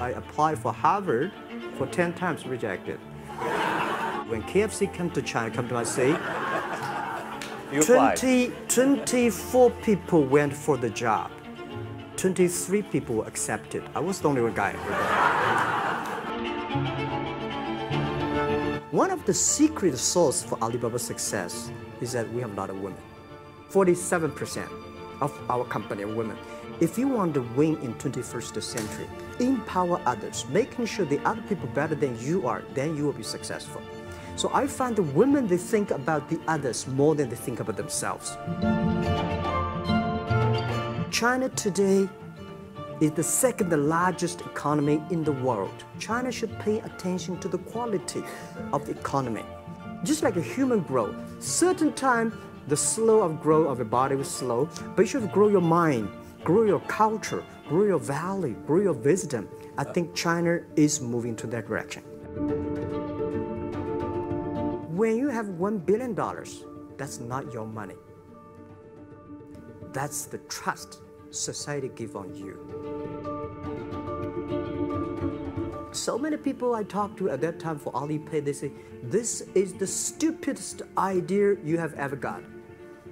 I applied for Harvard for 10 times rejected. When KFC came to China, come to my city, 20, 24 people went for the job. 23 people were accepted. I was the only one guy. One of the secret sauce for Alibaba's success is that we have a lot of women. 47% of our company women. If you want to win in 21st century, empower others, making sure the other people better than you are, then you will be successful. So I find the women, they think about the others more than they think about themselves. China today is the second largest economy in the world. China should pay attention to the quality of the economy. Just like a human growth, certain time the slow of growth of your body was slow, but you should grow your mind, grow your culture, grow your value, grow your wisdom. I think China is moving to that direction. When you have $1 billion, that's not your money. That's the trust society give on you. So many people I talked to at that time for Alipay, they say, this is the stupidest idea you have ever got.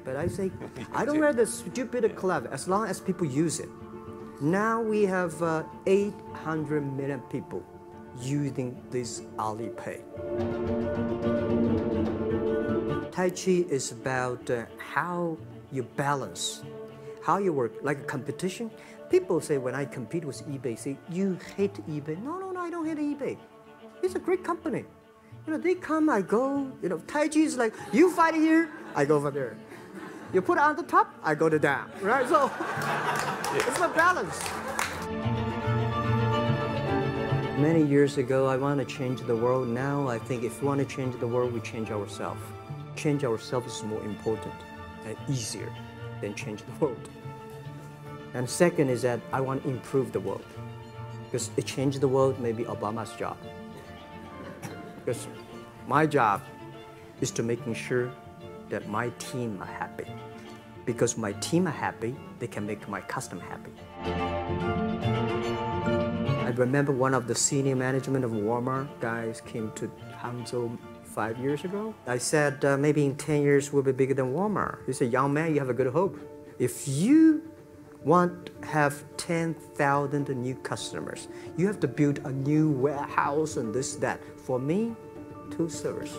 But I say, I don't care the stupid clever, as long as people use it. Now we have uh, 800 million people using this Alipay. Tai Chi is about uh, how you balance, how you work, like a competition. People say when I compete with eBay, say, you hate eBay. No, no, no, I don't hate eBay. It's a great company. You know, they come, I go. You know, Tai Chi is like, you fight here, I go over there. You put it on the top, I go to down, right? So it's a balance. Many years ago, I want to change the world. Now, I think if we want to change the world, we change ourselves. Change ourselves is more important and easier than change the world. And second is that I want to improve the world. Because to change the world may be Obama's job. Because my job is to making sure that my team are happy. Because my team are happy, they can make my customer happy. I remember one of the senior management of Walmart guys came to Hangzhou five years ago. I said, uh, maybe in 10 years we'll be bigger than Walmart. He said, young man, you have a good hope. If you want to have 10,000 new customers, you have to build a new warehouse and this, that. For me, two servers.